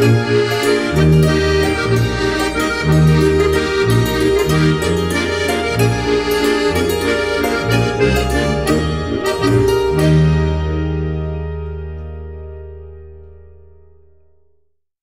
Música